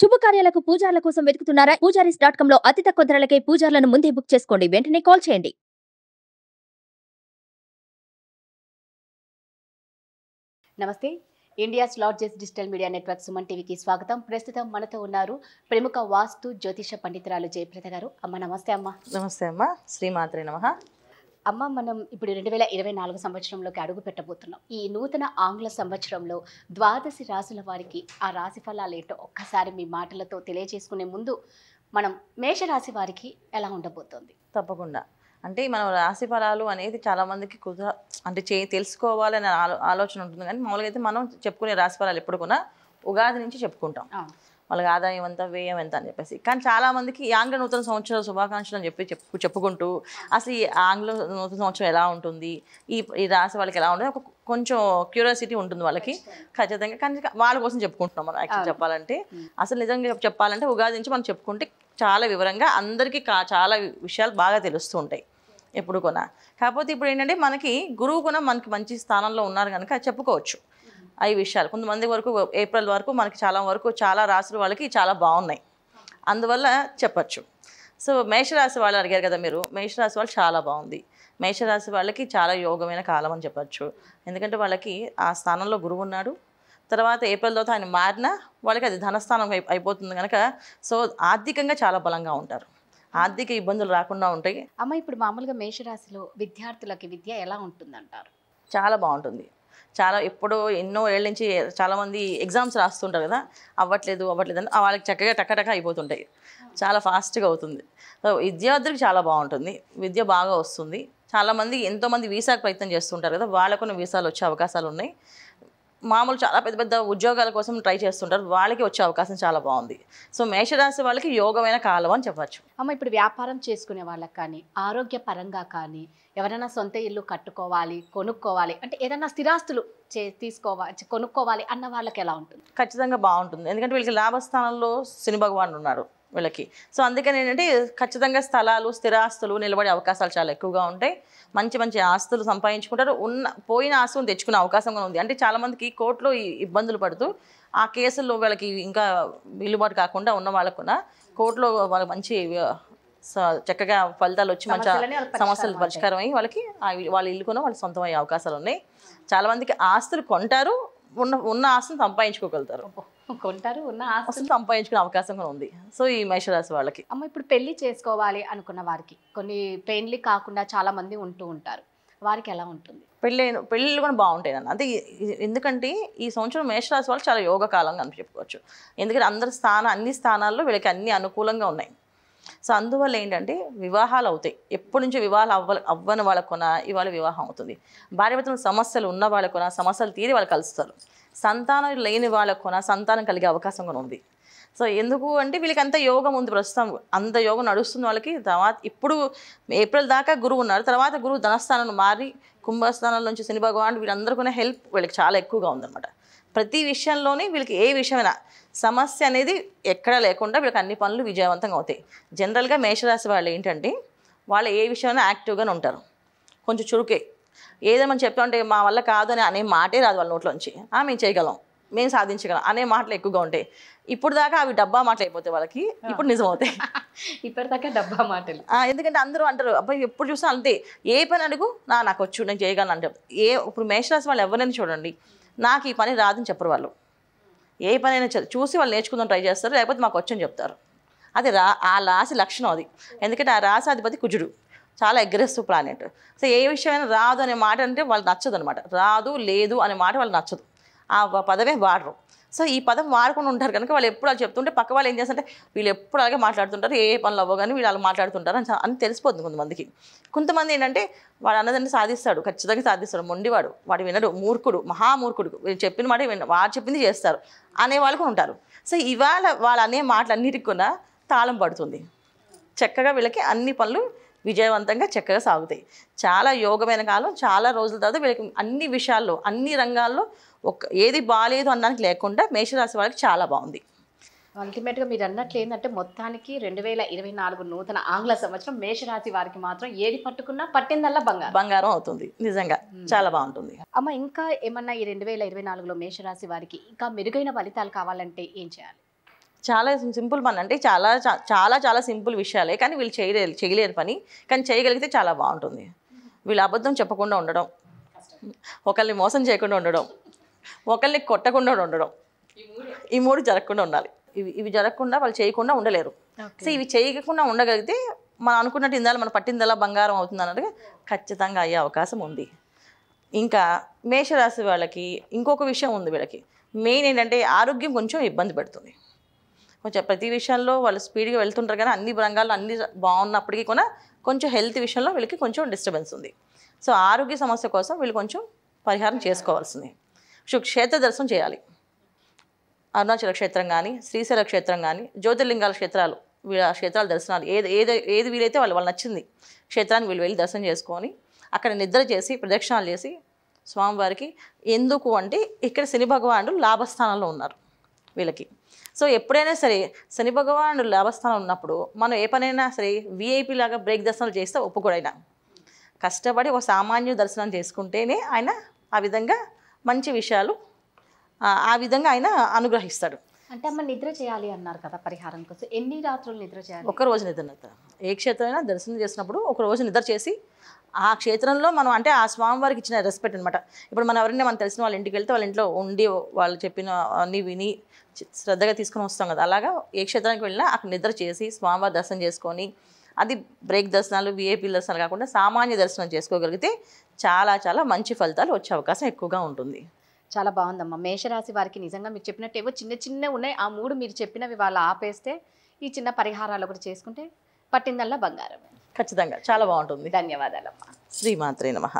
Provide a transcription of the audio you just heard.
శుభకార్యాలకు పూజార్ల కోసం వెతుకుతున్నారా? పూజారీస్ డాట్ కామ్లో అతి తక్కువ ధరలకే పూజార్లను ముందే బుక్ చేసుకోండి. వెంటనే కాల్ చేయండి. నమస్తే. India's largest digital media network Suman టీవీకి స్వాగతం. ప్రస్తుతం మనతో ఉన్నారు ప్రముఖ వాస్తు జ్యోతిష పండితురాలు జయప్రద గారు. అమ్మ నమస్తే అమ్మ. నమస్తే అమ్మ. శ్రీమాత్రి నమ. అమ్మ మనం ఇప్పుడు రెండు వేల ఇరవై నాలుగు సంవత్సరంలోకి అడుగు పెట్టబోతున్నాం. ఈ నూతన ఆంగ్ల సంవత్సరంలో ద్వాదశి రాశుల వారికి ఆ రాశి ఫలాలు ఏంటో ఒక్కసారి మీ మాటలతో తెలియజేసుకునే ముందు మనం మేషరాశి వారికి ఎలా ఉండబోతోంది? తప్పకుండా. అంటే మనం రాశి ఫలాలు అనేది చాలా మందికి కుదర అంటే చే తెలుసుకోవాలనే ఆలో ఆలోచన ఉంటుంది. కానీ మామూలుగా అయితే మనం చెప్పుకునే రాశి ఫలాలు ఎప్పుడు కూడా ఉగాది నుంచి చెప్పుకుంటాం. వాళ్ళకి ఆదాయం ఎంత వ్యయం ఎంత అని చెప్పేసి. కానీ చాలా మందికి ఈ ఆంగ్ల నూతన సంవత్సర శుభాకాంక్షలు అని చెప్పి చెప్పు చెప్పుకుంటూ అసలు ఈ ఆంగ్ల నూతన సంవత్సరం ఎలా ఉంటుంది ఈ ఈ రాశి వాళ్ళకి ఎలా ఉంటుంది ఒక కొంచెం క్యూరియాసిటీ ఉంటుంది వాళ్ళకి. ఖచ్చితంగా. కానీ వాళ్ళ కోసం చెప్పుకుంటున్నాం మనం యాక్చువల్ చెప్పాలంటే. అసలు నిజంగా చెప్- చెప్పాలంటే ఉగాది నుంచి మనం చెప్పుకుంటే చాలా వివరంగా అందరికీ చాలా విషయాలు బాగా తెలుస్తూ ఉంటాయి. ఎప్పుడు కూడా. కాకపోతే ఇప్పుడు ఏంటంటే మనకి గురువు కూడా మనకి మంచి స్థానంలో ఉన్నారు కనుక చెప్పుకోవచ్చు. ఈ విషయాలు. కొంతమంది వరకు ఏప్రిల్ వరకు మనకి చాలా వరకు చాలా రాసుల వాళ్ళకి చాలా బాగున్నాయి. అందువల్ల చెప్పచ్చు. సో మేషరాశి వాళ్ళు అడిగారు కదా మీరు మేషరాశి వాళ్ళు చాలా బాగుంది. మేషరాశి వాళ్ళకి చాలా యోగమైన కాలం అని చెప్పచ్చు. ఎందుకంటే వాళ్ళకి ఆ స్థానంలో గురువు ఉన్నాడు. తర్వాత ఏప్రిల్ తర్వాత ఆయన మారినా వాళ్ళకి అది ధనస్థానం అయి- అయిపోతుంది కనుక సో ఆర్థికంగా చాలా బలంగా ఉంటారు. ఆర్థిక ఇబ్బందులు రాకుండా ఉంటాయి. అమ్మ ఇప్పుడు మామూలుగా మేషరాశిలో విద్యార్థులకి విద్య ఎలా ఉంటుందంటారు? చాలా బాగుంటుంది. చాలా ఎప్పుడో ఎన్నో ఏళ్ళ నుంచి చాలామంది ఎగ్జామ్స్ రాస్తుంటారు కదా అవ్వట్లేదు అవ్వట్లేదు అని వాళ్ళకి చక్కగా టక్కటక్క అయిపోతుంటాయి. చాలా ఫాస్ట్గా అవుతుంది. సో విద్యార్థులకు చాలా బాగుంటుంది. విద్య బాగా వస్తుంది. చాలామంది ఎంతోమంది వీసాకు ప్రయత్నం చేస్తుంటారు కదా వాళ్ళకు వీసాలు వచ్చే అవకాశాలు ఉన్నాయి. మామూలు చాలా పెద్ద పెద్ద ఉద్యోగాల కోసం ట్రై చేస్తుంటారు. వాళ్ళకి వచ్చే అవకాశం చాలా బాగుంది. సో మేషరాశి వాళ్ళకి యోగమైన కాలం అని చెప్పచ్చు. అమ్మ ఇప్పుడు వ్యాపారం చేసుకునే వాళ్ళకి కానీ ఆరోగ్య పరంగా కానీ ఎవరైనా సొంత ఇల్లు కట్టుకోవాలి కొనుక్కోవాలి అంటే ఏదైనా స్థిరాస్తులు చే తీసుకోవాలి కొనుక్కోవాలి అన్న వాళ్ళకి ఎలా ఉంటుంది? ఖచ్చితంగా బాగుంటుంది. ఎందుకంటే వీళ్ళకి లాభస్థానంలో శని భగవాన్ ఉన్నారు వీళ్ళకి. సో అందుకని ఏంటంటే ఖచ్చితంగా స్థలాలు స్థిరాస్తులు నిలబడే అవకాశాలు చాలా ఎక్కువగా ఉంటాయి. మంచి మంచి ఆస్తులు సంపాదించుకుంటారు. ఉన్న పోయిన ఆస్తులను తెచ్చుకునే అవకాశం ఉంది. అంటే చాలామందికి కోర్టులో ఇబ్బందులు పడుతూ ఆ కేసుల్లో వీళ్ళకి ఇంకా వీలుబాటు కాకుండా ఉన్న వాళ్ళకు కూడా కోర్టులో వాళ్ళకి మంచి చక్కగా ఫలితాలు వచ్చి మంచి సమస్యలు. పరిష్కారం అయ్యి వాళ్ళకి వాళ్ళ ఇల్లు కొన వాళ్ళకి సొంతం అయ్యే అవకాశాలు ఉన్నాయి. చాలా మందికి ఆస్తులు కొంటారు ఉన్న ఉన్న ఆస్తులు సంపాదించుకోగలుగుతారు. కొంటారు ఉన్న ఆస్తులు సంపాదించుకునే అవకాశం కూడా ఉంది. సో ఈ మేషరాశి వాళ్ళకి. అమ్మ ఇప్పుడు పెళ్ళి చేసుకోవాలి అనుకున్న వారికి కొన్ని పెళ్ళి కాకుండా చాలా మంది ఉంటూ ఉంటారు. వారికి ఎలా ఉంటుంది? పెళ్ళి పెళ్ళిళ్ళు కూడా బాగుంటాయి అన్న అంటే ఎందుకంటే ఈ సంవత్సరం మేషరాశి వాళ్ళు చాలా యోగ కాలంగా అని చెప్పుకోవచ్చు. ఎందుకంటే అందరి స్థాన అన్ని స్థానాల్లో వీళ్ళకి అన్ని అనుకూలంగా ఉన్నాయి. సో అందువల్ల ఏంటంటే వివాహాలు అవుతాయి. ఎప్పటి నుంచో వివాహాలు అవ్వ అవ్వని వాళ్ళకు కొన ఇవాళ వివాహం అవుతుంది. భార్యభర్తల సమస్యలు ఉన్న వాళ్ళకున సమస్యలు తీరి వాళ్ళు కలుస్తారు. సంతానం లేని వాళ్ళకు కొన సంతానం కలిగే అవకాశం కూడా ఉంది. సో ఎందుకు అంటే వీళ్ళకి అంత యోగం ఉంది ప్రస్తుతం. అంత యోగం నడుస్తుంది వాళ్ళకి. తర్వాత ఇప్పుడు ఏప్రిల్ దాకా గురువు ఉన్నారు. తర్వాత గురువు ధనస్థానం మారి కుంభస్థానం నుంచి శని భగవాన్ వీళ్ళందరికీ కూడా హెల్ప్ వీళ్ళకి చాలా ఎక్కువగా ఉందన్నమాట. ప్రతి విషయంలోని వీళ్ళకి ఏ విషయమైనా సమస్య అనేది ఎక్కడ లేకుండా వీళ్ళకి అన్ని పనులు విజయవంతంగా అవుతాయి. జనరల్గా మేషరాశి వాళ్ళు ఏంటంటే వాళ్ళు ఏ విషయమైనా యాక్టివ్గానే ఉంటారు. కొంచెం చురుకే. ఏదో మనం చెప్తా ఉంటే మా వల్ల కాదు అని అనే మాటే రాదు వాళ్ళ నోట్లోంచి "ఆ, మేము చేయగలం. మేము సాధించగలం అనే మాటలు ఎక్కువగా ఉంటాయి. ఇప్పుడు దాకా అవి డబ్బా మాటలు అయిపోతాయి వాళ్ళకి. ఇప్పుడు నిజం అవుతాయి ఇప్పటిదాకా డబ్బా మాటలు. ఎందుకంటే అందరూ అంటారు అబ్బాయి ఎప్పుడు చూసినా అంతే. ఏ పని అడుగు నా నాకు వచ్చు నేను చేయగలను అంటారు. ఏ ఇప్పుడు మేషరాశి వాళ్ళు ఎవరైనా చూడండి. నాకు ఈ పని రాదని చెప్పరు వాళ్ళు. ఏ పని అయినా చూసి వాళ్ళు నేర్చుకుందాం ట్రై చేస్తారు లేకపోతే మాకు వచ్చని చెప్తారు. అది రా ఆ రాశి లక్షణం అది. ఎందుకంటే ఆ రాశాధిపతి కుజుడు. చాలా అగ్రెసివ్ ప్లానెట్ సో ఏ విషయమైనా రాదు అనే మాట అంటే వాళ్ళు నచ్చదు అనమాట రాదు లేదు అనే మాట వాళ్ళు నచ్చదు. ఆ పదవే వాడరు. సో ఈ పదం వాడకుండా ఉంటారు కనుక వాళ్ళు ఎప్పుడు అలా చెప్తుంటే పక్క వాళ్ళు ఏం చేస్తారంటే వీళ్ళు ఎప్పుడు అలాగే మాట్లాడుతుంటారు ఏ పనులు అవ్వగానే వీళ్ళు అలా మాట్లాడుతుంటారు అని అని తెలిసిపోతుంది కొంతమందికి. కొంతమంది ఏంటంటే వాడు అన్నదాన్ని సాధిస్తాడు ఖచ్చితంగా సాధిస్తాడు మొండివాడు వాడు వినడు మూర్ఖుడు మహామూర్ఖుడు చెప్పిన మాట విన వాడు చెప్పింది చేస్తారు అనే వాళ్ళు కూడా ఉంటారు. సో ఇవాళ వాళ్ళు అనే మాటలన్నిటికి కూడా తాళం పడుతుంది. చక్కగా వీళ్ళకి అన్ని పనులు విజయవంతంగా చక్కగా సాగుతాయి. చాలా యోగమైన కాలం చాలా రోజుల తర్వాత వీళ్ళకి అన్ని విషయాల్లో అన్ని రంగాల్లో ఒక ఏది బాగాలేదు అనడానికి లేకుండా మేషరాశి వాళ్ళకి చాలా బాగుంది. అల్టిమేట్గా మీరు అన్నట్లు ఏంటంటే మొత్తానికి రెండు వేల ఇరవై నాలుగు నూతన ఆంగ్ల సంవత్సరం మేషరాశి వారికి మాత్రం ఏది పట్టుకున్నా పట్టిందల్లా బంగారం. బంగారం అవుతుంది. నిజంగా చాలా బాగుంటుంది. అమ్మ ఇంకా ఏమన్నా ఈ రెండు వేల ఇరవై నాలుగులో మేషరాశి వారికి ఇంకా మెరుగైన ఫలితాలు కావాలంటే ఏం చేయాలి? చాలా సింపుల్ పని అంటే చాలా చాలా చాలా సింపుల్ విషయాలే కానీ వీళ్ళు చేయలేరు చేయలేరు పని కానీ చేయగలిగితే చాలా బాగుంటుంది. వీళ్ళు అబద్ధం చెప్పకుండా ఉండడం ఒకరిని మోసం చేయకుండా ఉండడం ఒకరిని కొట్టకుండా ఉండడం. ఈ మూడు? జరగకుండా ఉండాలి. ఇవి ఇవి జరగకుండా వాళ్ళు చేయకుండా ఉండలేరు. సో ఇవి చేయకుండా ఉండగలిగితే మనం అనుకున్నట్టు ఇందాల మనం పట్టిందలా బంగారం అవుతుంది అన్నట్టుగా ఖచ్చితంగా అయ్యే అవకాశం ఉంది. ఇంకా మేషరాశి వాళ్ళకి ఇంకొక విషయం ఉంది వీళ్ళకి. మెయిన్ ఏంటంటే ఆరోగ్యం కొంచెం ఇబ్బంది పెడుతుంది. కొంచెం ప్రతి విషయంలో వాళ్ళు స్పీడ్గా వెళ్తుంటారు కానీ అన్ని రంగాల్లో అన్ని బాగున్నప్పటికీ కూడా కొంచెం హెల్త్ విషయంలో వీళ్ళకి కొంచెం డిస్టర్బెన్స్ ఉంది. సో ఆరోగ్య సమస్య కోసం వీళ్ళు కొంచెం పరిహారం చేసుకోవాల్సింది. క్షేత్ర దర్శనం చేయాలి. అరుణాచల క్షేత్రం కానీ శ్రీశైల క్షేత్రం కానీ జ్యోతిర్లింగాల క్షేత్రాలు వీళ్ళ క్షేత్రాల దర్శనాలు ఏది ఏది ఏది వీలైతే వాళ్ళు వాళ్ళు నచ్చింది క్షేత్రానికి వీళ్ళు వెళ్ళి దర్శనం చేసుకొని అక్కడ నిద్ర చేసి ప్రదక్షిణాలు చేసి స్వామివారికి ఎందుకు అంటే ఇక్కడ శని భగవానుడు లాభస్థానంలో ఉన్నారు వీళ్ళకి. సో ఎప్పుడైనా సరే శని భగవానుడు లాభస్థానం ఉన్నప్పుడు మనం ఏ పనైనా సరే విఐపి లాగా బ్రేక్ దర్శనాలు చేస్తే ఒప్పుకోడైనా కష్టపడి ఒక సామాన్య దర్శనం చేసుకుంటేనే ఆయన ఆ విధంగా మంచి విషయాలు ఆ, విధంగా ఆయన అనుగ్రహిస్తాడు. అంటే అమ్మ నిద్ర చేయాలి అన్నారు కదా పరిహారం కోసం. ఎన్ని రాత్రులు నిద్ర చేయాలి? ఒక రోజు నిద్ర నిద్ర. ఏ క్షేత్రమైనా దర్శనం చేసినప్పుడు ఒక రోజు నిద్ర చేసి ఆ క్షేత్రంలో మనం అంటే ఆ స్వామివారికి ఇచ్చిన రెస్పెక్ట్ అనమాట ఇప్పుడు మనం ఎవరైనా మనం తెలిసిన వాళ్ళ ఇంటికి వెళ్తే వాళ్ళ ఇంట్లో ఉండి వాళ్ళు చెప్పిన అన్ని విని శ్రద్ధగా తీసుకొని వస్తాం కదా. అలాగా ఏ క్షేత్రానికి వెళ్ళినా అక్కడ నిద్ర చేసి స్వామివారి దర్శనం చేసుకొని అది బ్రేక్ దర్శనాలు విఐపీ దర్శనాలు కాకుండా సామాన్య దర్శనం చేసుకోగలిగితే చాలా చాలా మంచి ఫలితాలు వచ్చే అవకాశం ఎక్కువగా ఉంటుంది. చాలా బాగుందమ్మా. మేషరాశి వారికి నిజంగా మీరు చెప్పినట్టు ఏవో చిన్న చిన్న ఉన్నాయి. ఆ మూడు మీరు చెప్పినవి వాళ్ళు ఆపేస్తే ఈ చిన్న పరిహారాలు ఒకటి చేసుకుంటే పట్టిందల్లా బంగారం ఖచ్చితంగా. చాలా బాగుంటుంది. ధన్యవాదాలమ్మా. శ్రీమాత్రే నమః.